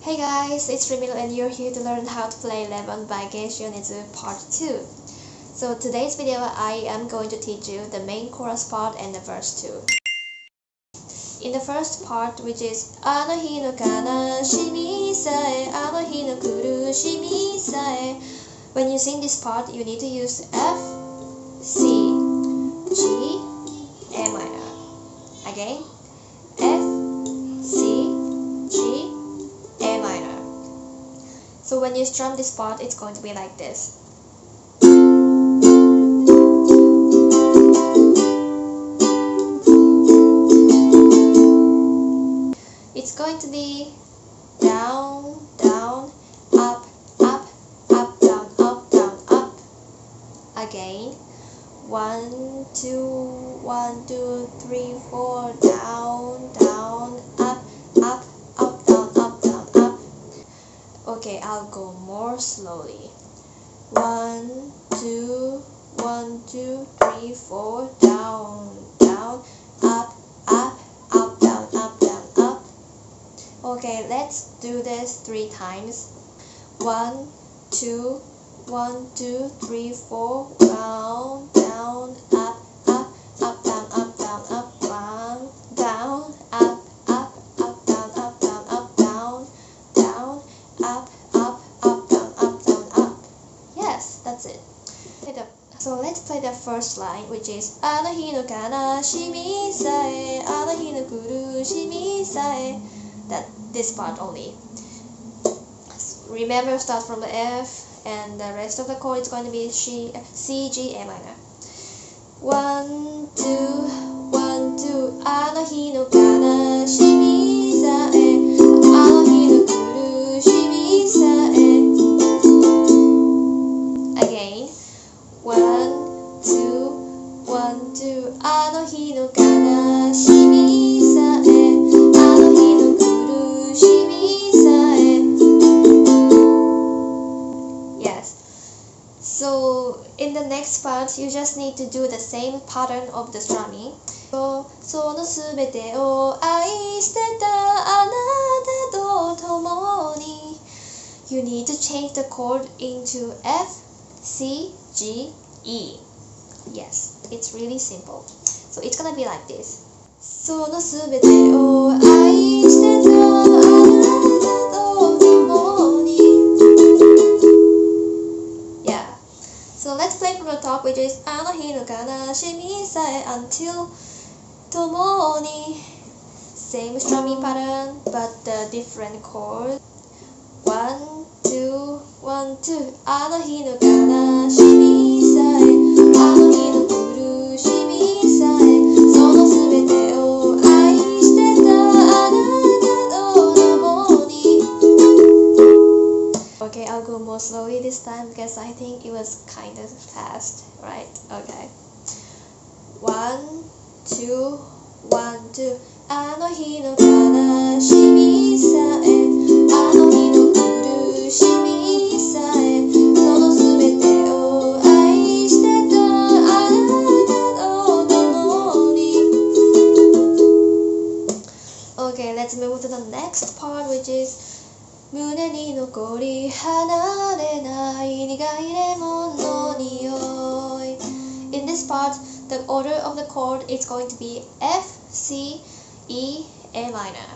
Hey guys, it's Rin'Melo and you're here to learn how to play Lemon by Kenshi Yonezu Part 2 So today's video I am going to teach you the main chorus part and the verse 2 in the first part, which is Anohi sae, Anohi sae. When you sing this part, you need to use F, C, G, A minor. Again, F, C, G, A minor. So when you strum this part, it's going to be like this. Again. One, two, one, two, three, four, down, down, up, up, up, down, up, down, up. Okay, I'll go more slowly. One, two, one, two, three, four, down, down, up, up, up, down, up, down, up. Okay, let's do this three times. One, two, one, two, three, four, down, down, up, up, up, down, up, down, up, one, down, up, up, up, down, up, down, up, down, down, up, up, up, down, up, down, up. Yes, that's it. Okay, the- So let's play the first line, which is あの日の悲しみさえ、あの日の苦しみさえ。That this part only. Remember, start from the F, and the rest of the chord is going to be C, C, G, A minor. One, two, one, two. あの日の悲しみ just need to do the same pattern of the strumming. そのすべてを愛してたあなたと共に You need to change the chord into F, C, G, E. Yes, it's really simple. So it's gonna be like this. そのすべてを愛 the top, which is あの日の悲しみさえ until 共に Same strumming pattern, but the different chord. One, two, one, two. あの日の悲しみさえ、あの日の I'll go more slowly this time because I think it was kind of fast, right? Okay. One, two, one, two. あの日の悲しみさえ、あの日の苦しみさえ、そのすべてを愛してたあなたと共に。Okay, let's move to the next part, which is 胸に残り離れない苦いレモンの匂い In this part, the order of the chord is going to be F, C, E, A minor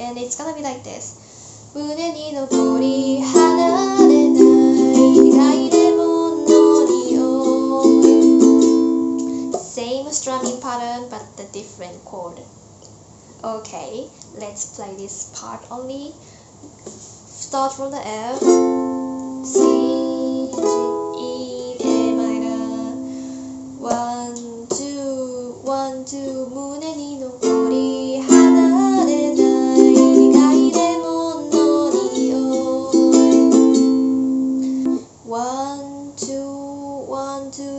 And it's gonna be like this 胸に残り離れない苦いレモンの匂い Same strumming pattern but the different chord Okay, let's play this part only Start from the F, C, G, E, A minor. One, two, one, two, 문에 너머리 하나 One, two, one, two,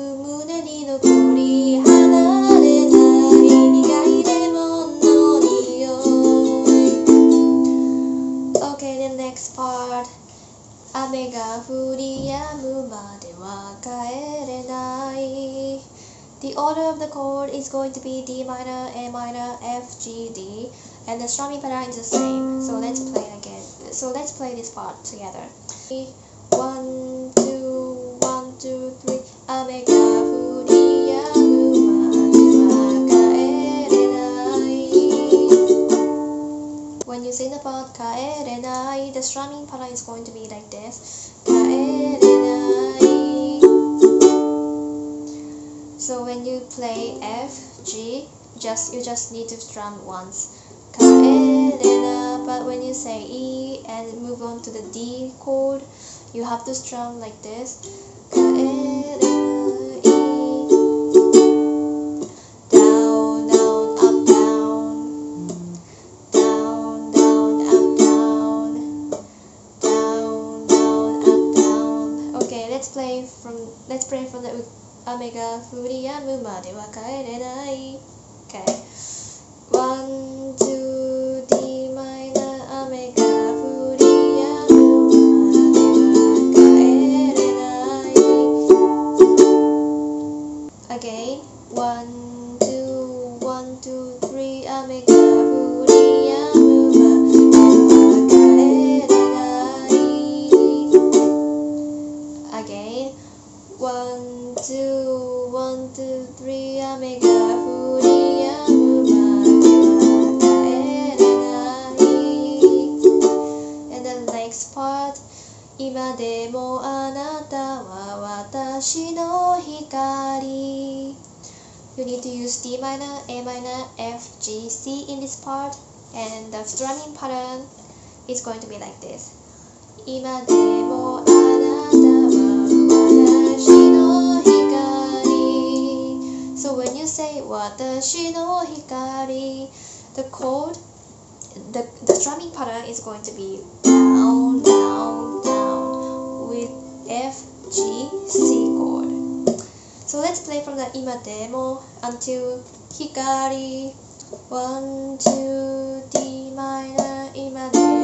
going to be D minor, A minor, F, G, D, and the strumming pattern is the same. So let's play again. So let's play this part together. One, two, one, two, three. Omega, who, When you sing about Kaerenai, the strumming pattern is going to be like this. Kaerenai. So when you play F, G, just you just need to strum once. But when you say E and move on to the D chord, you have to strum like this. Let's play from let's play from the 雨が降り止むまでは帰れない。Okay two, three 雨が降り止むまでは帰れない And the next part 今でもあなたは私の光 You need to use D minor, A minor, F, G, C in this part and the strumming pattern is going to be like this 今でもあなたは watashi no hikari the chord the, the strumming pattern is going to be down down down with F G C chord. So let's play from the ima demo until hikari. One two D minor ima demo.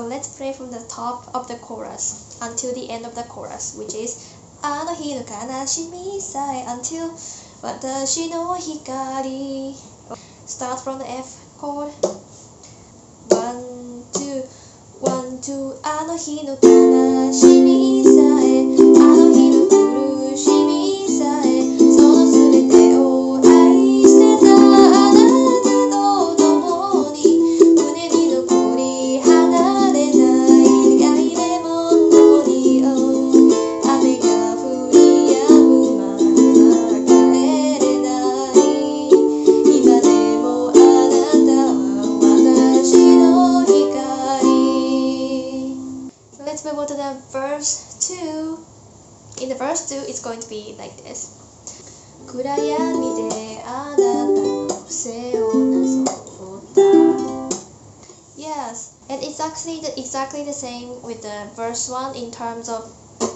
So let's play from the top of the chorus until the end of the chorus, which is あの日の悲しみさえ until 私の光 Start from the F chord. One, two, one, two あの日の悲しみさえ it's going to be like this 暗闇であなたの背をなぞった Yes, and it's actually the, exactly the same with the verse 1 in terms of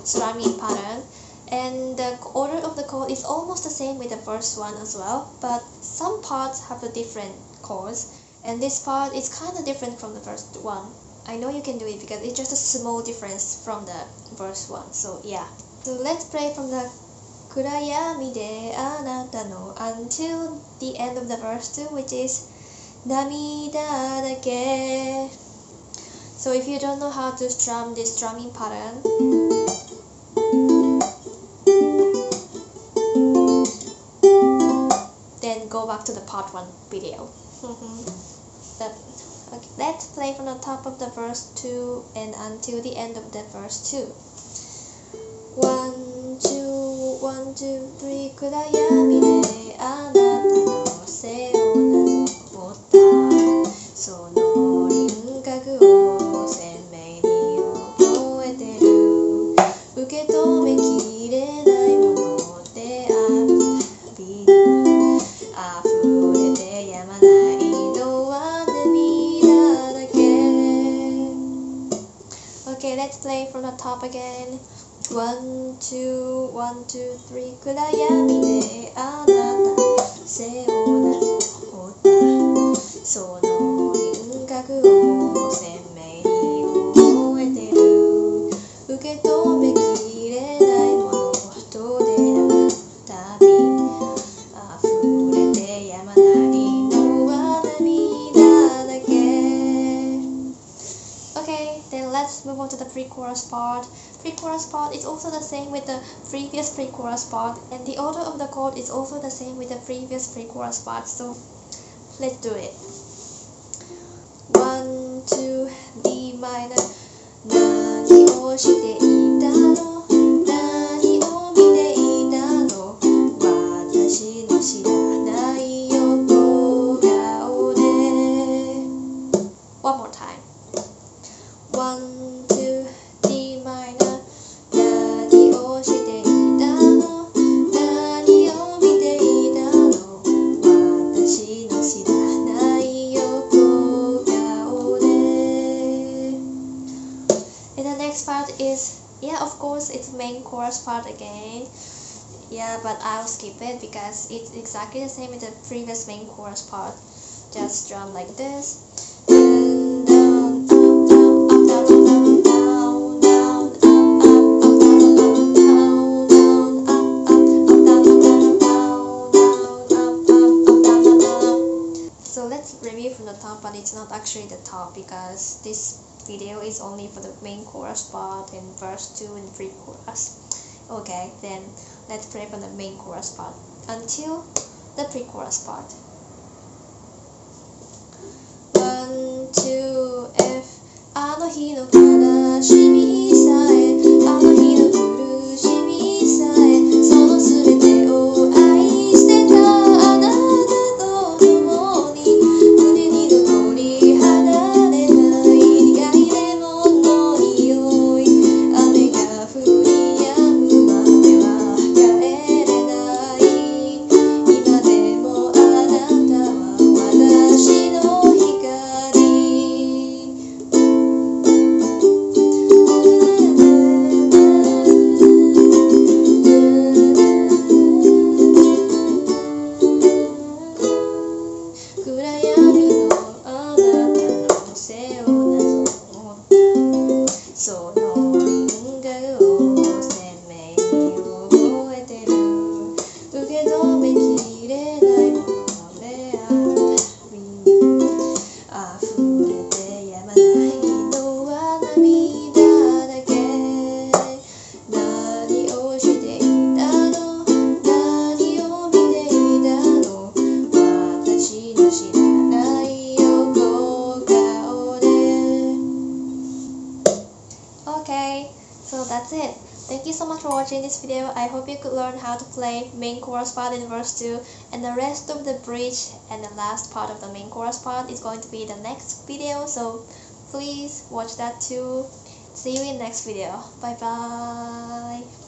strumming pattern. And the order of the chord is almost the same with the verse 1 as well, but some parts have a different chords. And this part is kind of different from the verse 1. I know you can do it because it's just a small difference from the verse 1. So yeah. So Let's play from the Kurayami de anata no until the end of the verse 2, which is namida dake. So if you don't know how to strum this strumming pattern, then go back to the part 1 video. okay, let's play from the top of the verse 2 and until the end of the verse 2. One, two, one, two, three 暗闇で One, two, one, two, three. 暗闇であなた背をなぞったその輪郭を鮮明に覚えてる受け止め let's move on to the pre-chorus part. Pre-chorus part is also the same with the previous pre-chorus part, and the order of the chord is also the same with the previous pre-chorus part. So let's do it. One, two, D minor. 何をしていたの part again. Yeah but I'll skip it because it's exactly the same with the previous main chorus part. Just drum like this. So let's review from the top but it's not actually the top because this video is only for the main chorus part and verse 2 and pre-chorus okay then let's play from the main chorus part until the pre-chorus part one two F あの日の悲しみさえ that's it. Thank you so much for watching this video. I hope you could learn how to play main chorus part in verse 2 and the rest of the bridge and the last part of the main chorus part is going to be the next video. So please watch that too. See you in next video. Bye bye.